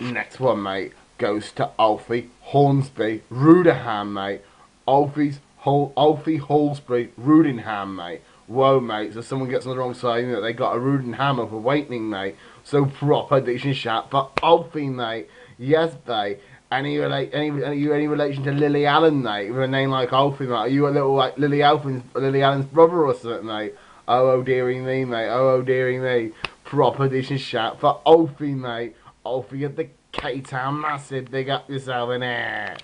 Next one, mate, goes to Alfie Hornsby Ruddenham, mate. Alfie's Hol- Alfie Holsbury Rudingham, mate. Whoa, mate. So someone gets on the wrong side, know, they got a Rudingham of awakening, mate. So proper diction chat for Alfie, mate. Yes, mate. Any relate any you any relation to Lily Allen, mate, with a name like Alfie, mate? Are you a little like Lily Allen's Lily Allen's brother or something, mate? Oh, oh dearie me, mate. Oh, oh dearie me. Proper diction chat for Alfie, mate. Alfie of the K-Town Massive. Big up yourself in there.